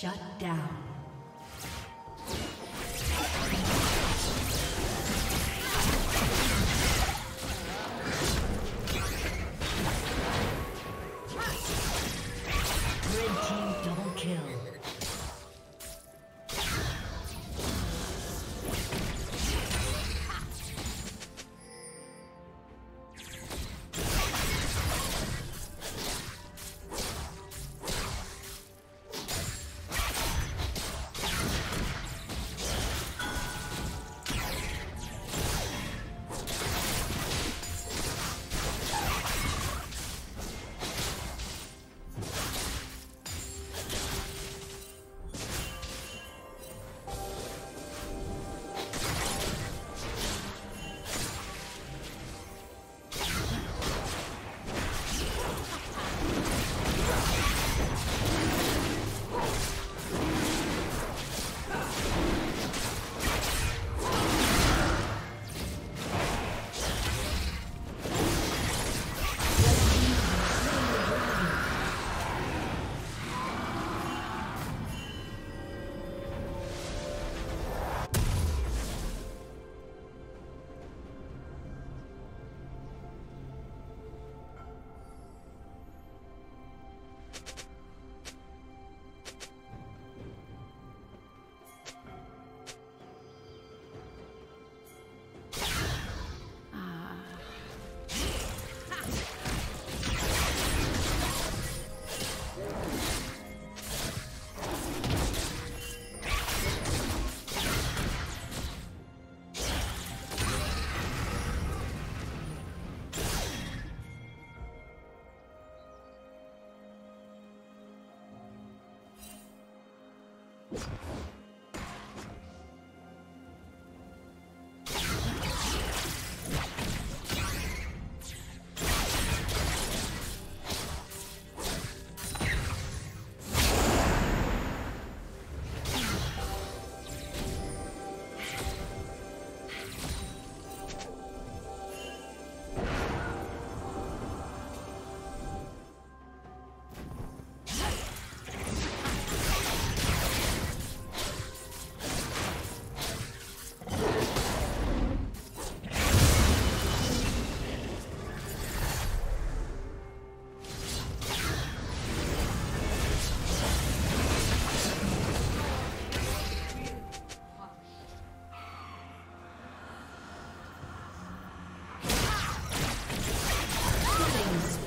Shut down.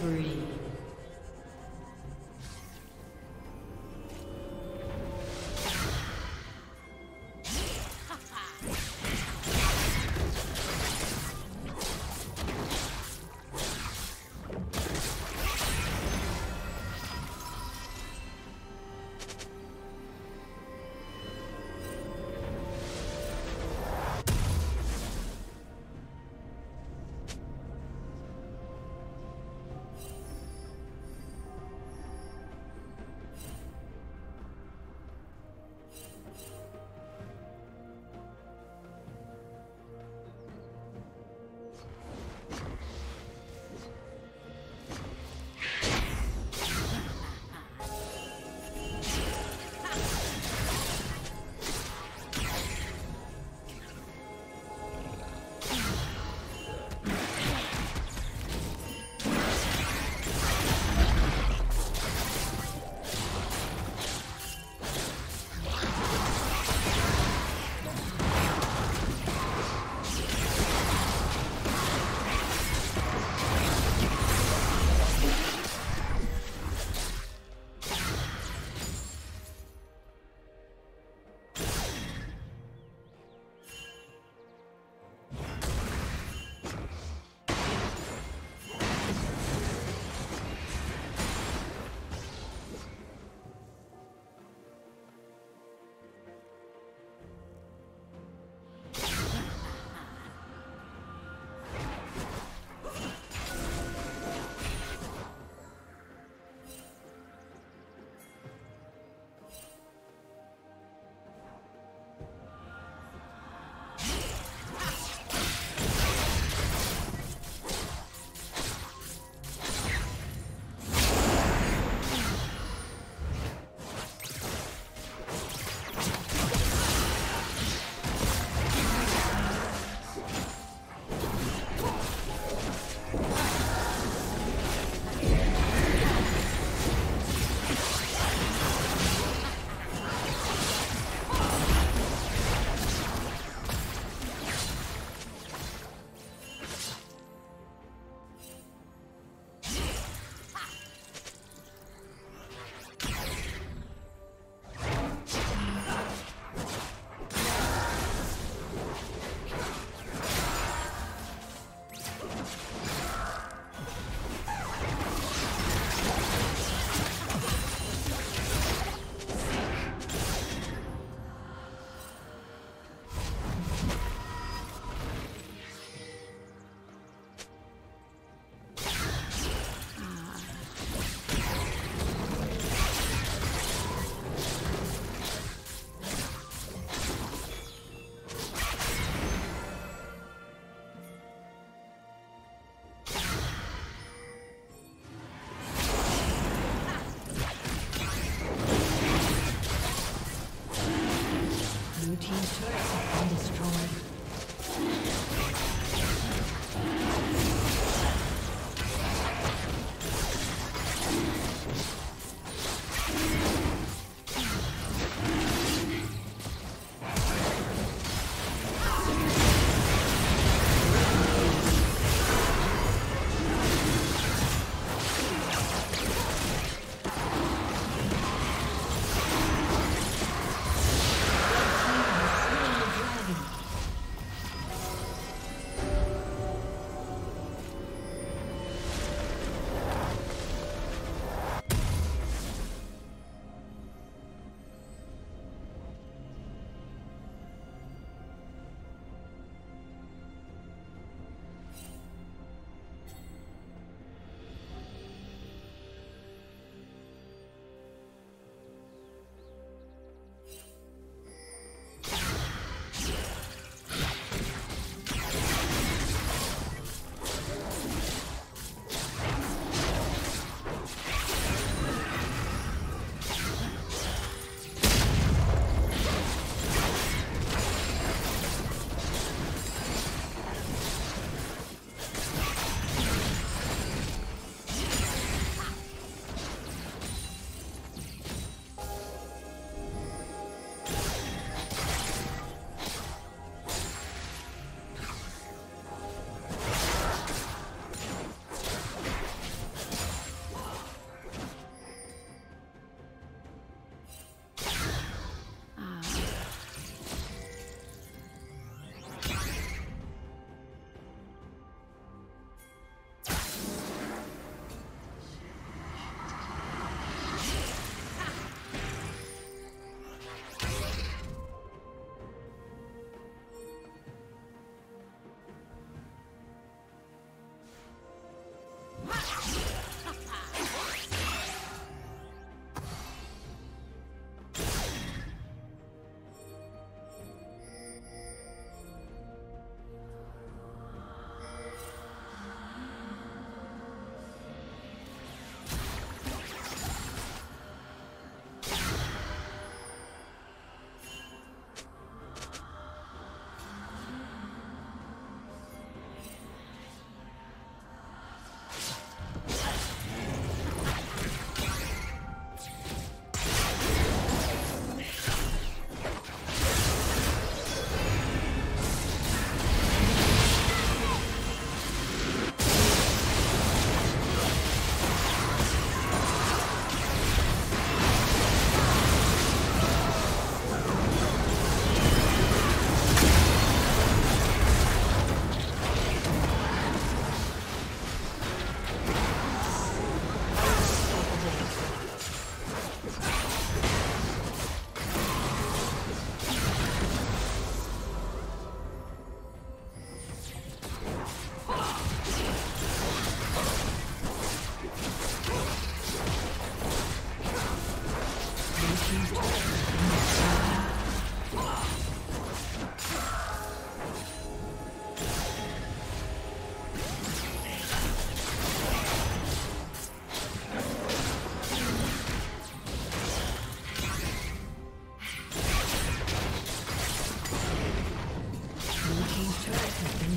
spree.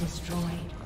Destroyed.